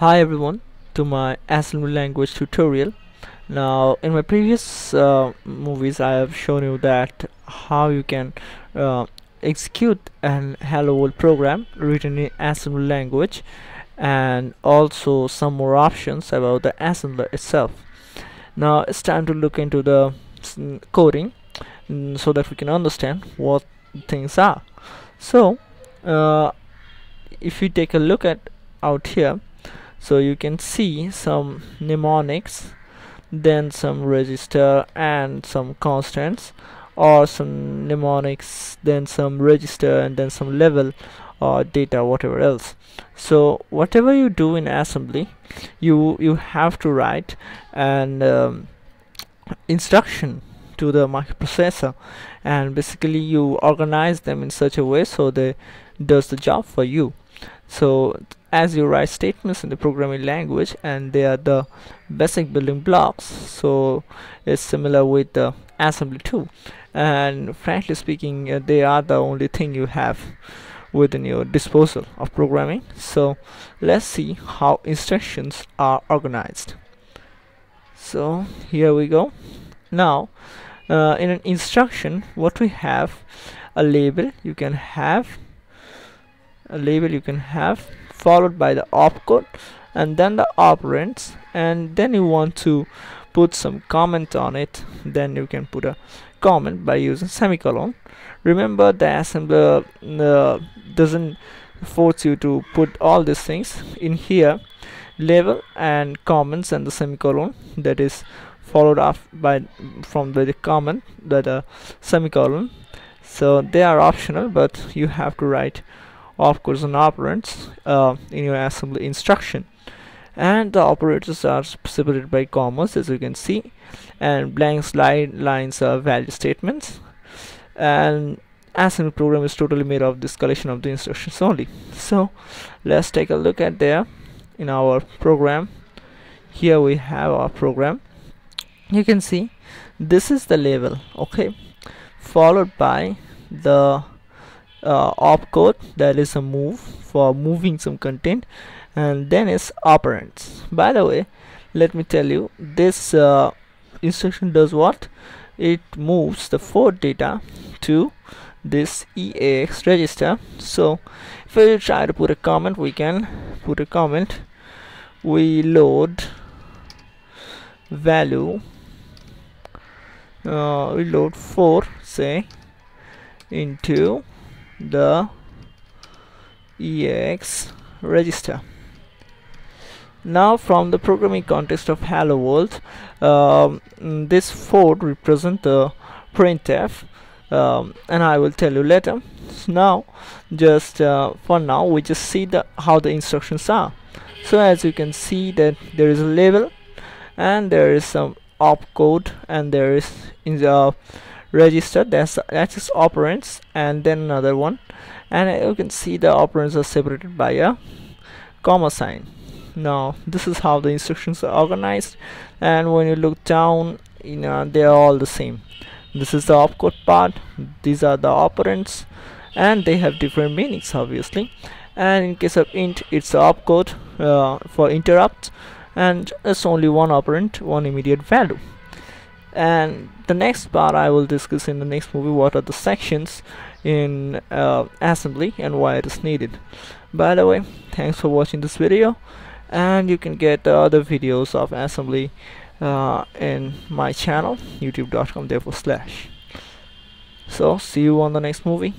Hi everyone to my assembly language tutorial. Now in my previous uh, movies I have shown you that how you can uh, execute an hello world program written in assembly language and also some more options about the assembler itself. Now it's time to look into the coding mm, so that we can understand what things are. So uh, if you take a look at out here so you can see some mnemonics then some register and some constants or some mnemonics then some register and then some label or data whatever else. So whatever you do in assembly you you have to write an um, instruction to the microprocessor and basically you organize them in such a way so they does the job for you so as you write statements in the programming language and they are the basic building blocks so it's similar with the assembly too and frankly speaking uh, they are the only thing you have within your disposal of programming. So let's see how instructions are organized. So here we go. Now uh, in an instruction what we have a label you can have label you can have followed by the opcode and then the operands and then you want to put some comment on it then you can put a comment by using semicolon. Remember the assembler uh, doesn't force you to put all these things in here. Label and comments and the semicolon that is followed off by from the comment that a semicolon. So they are optional but you have to write opcodes and operands uh, in your assembly instruction. And the operators are separated by commas as you can see and blank slide lines are value statements. And assembly program is totally made of this collection of the instructions only. So let's take a look at there in our program. Here we have our program. You can see this is the label okay? Followed by the uh, opcode that is a move for moving some content and then is operands. By the way let me tell you this uh, instruction does what? It moves the 4 data to this EAX register. So if we try to put a comment we can put a comment. We load value. Uh, we load 4 say into the EAX register. Now from the programming context of hello world um, this 4 represent the printf um, and I will tell you later. So now just uh, for now we just see the how the instructions are. So as you can see that there is a label and there is some opcode and there is in the register. That's that's just operands and then another one. And you can see the operands are separated by a comma sign. Now this is how the instructions are organized. And when you look down you know they are all the same. This is the opcode part. These are the operands. And they have different meanings obviously. And in case of int it's the opcode uh, for interrupt. And it's only one operand one immediate value and the next part I will discuss in the next movie what are the sections in uh, assembly and why it is needed. By the way thanks for watching this video and you can get the other videos of assembly uh, in my channel youtube.com therefore slash. So see you on the next movie